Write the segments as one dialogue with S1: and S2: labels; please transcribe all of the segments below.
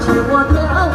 S1: 是我的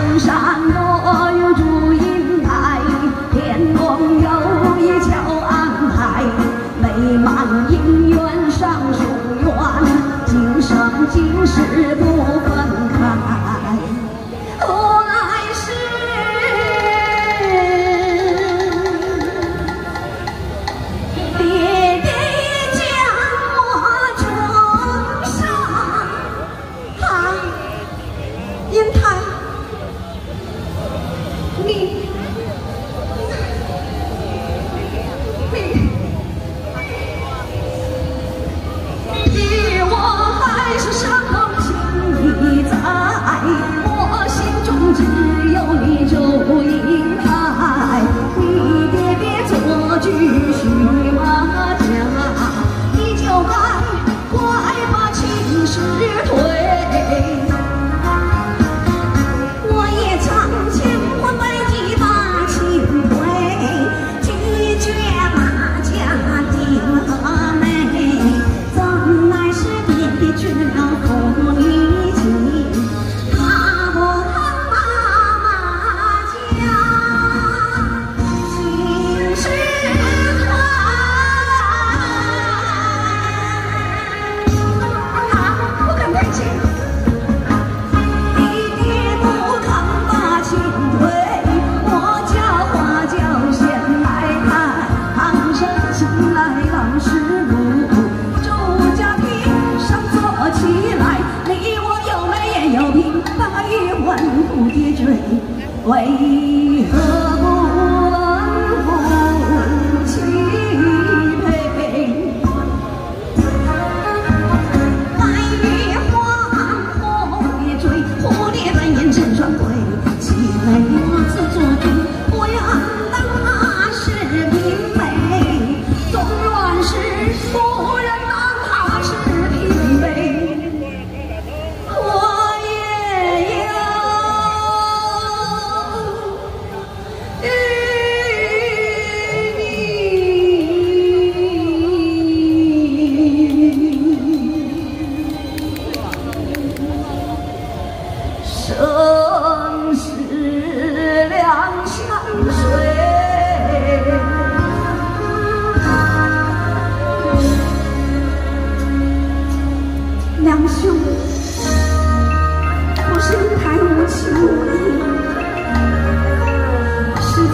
S1: 梁山伯有祝英台，天公有意巧安排，美满姻缘上书院，今生今世不。一万古蝶坠，为何？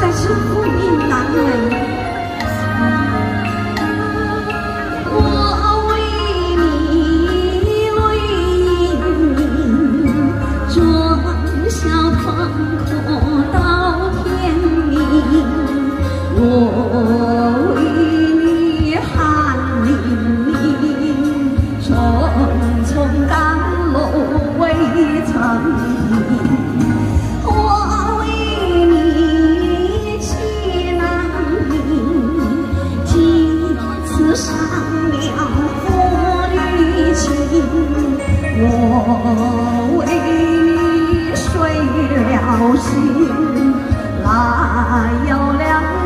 S1: 在是父命难违。我为你碎了心，哪有了